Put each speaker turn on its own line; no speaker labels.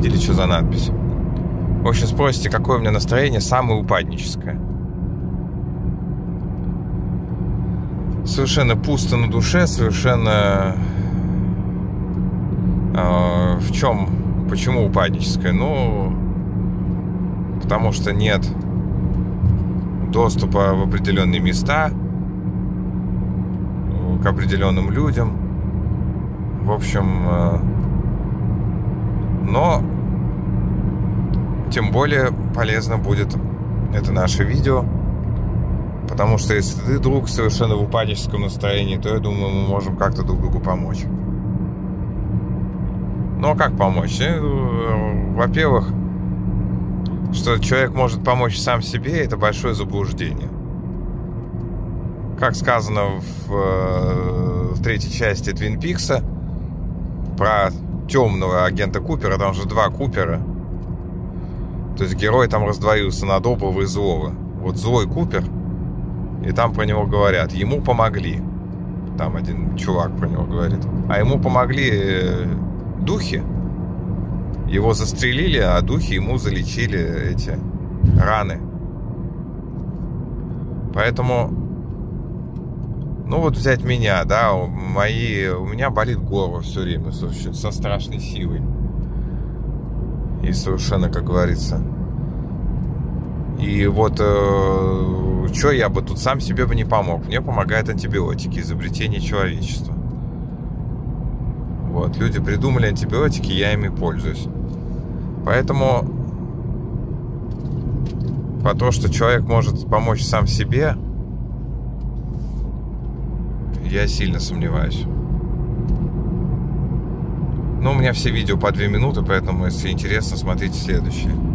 видели, что за надпись. В общем, спросите, какое у меня настроение самое упадническое. Совершенно пусто на душе, совершенно... Э, в чем? Почему упадническое? Ну, потому что нет доступа в определенные места, к определенным людям. В общем, э, но тем более полезно будет это наше видео, потому что если ты, друг, совершенно в упадническом настроении, то я думаю, мы можем как-то друг другу помочь. Ну а как помочь? Э, во-первых, что человек может помочь сам себе, это большое заблуждение. Как сказано в, э, в третьей части Твин Пикса про темного агента Купера, там же два Купера. То есть герой там раздвоился на доброго и злого. Вот злой Купер, и там про него говорят, ему помогли. Там один чувак про него говорит. А ему помогли э, духи, его застрелили, а духи ему залечили эти раны. Поэтому, ну вот взять меня, да, мои, у меня болит горло все время со страшной силой. И совершенно, как говорится. И вот э, что я бы тут сам себе бы не помог. Мне помогают антибиотики, изобретение человечества. Вот, люди придумали антибиотики, я ими пользуюсь. Поэтому по то, что человек может помочь сам себе, я сильно сомневаюсь. Но у меня все видео по две минуты, поэтому, если интересно, смотрите следующее.